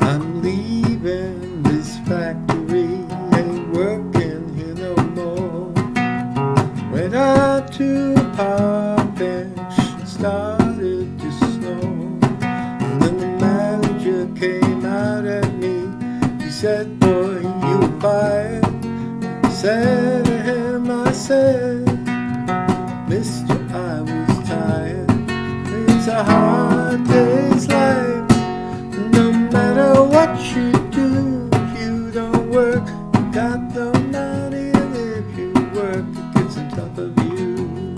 I'm leaving this factory, ain't working here no more. Out to I said to him, I said, Mister, I was tired. It's a hard day's life. No matter what you do, you don't work, you got no money, and if you work, it gets on top of you.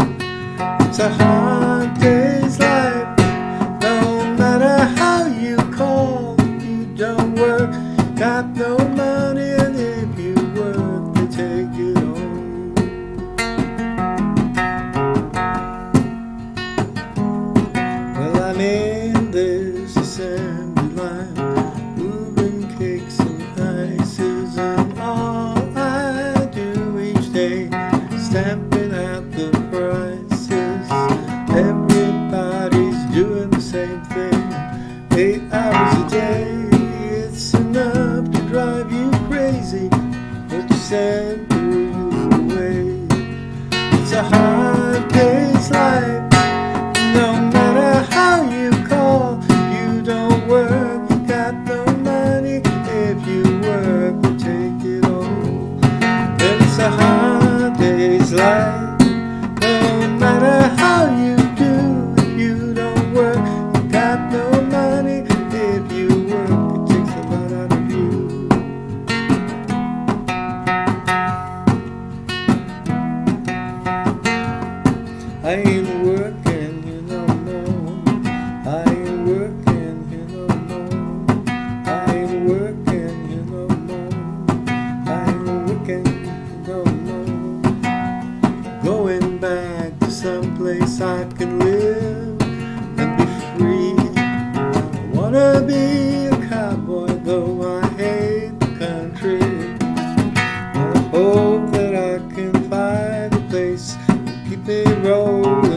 It's a hard day's life. No matter how you call, you don't work, got no money, eight hours a day. It's enough to drive you crazy, but you send you away. It's a hard day's life. No matter how you call, you don't work, you got no money. If you work, we take it all. It's a hard day's life. I can live and be free. I wanna be a cowboy, though I hate the country. I hope that I can find a place to keep me rolling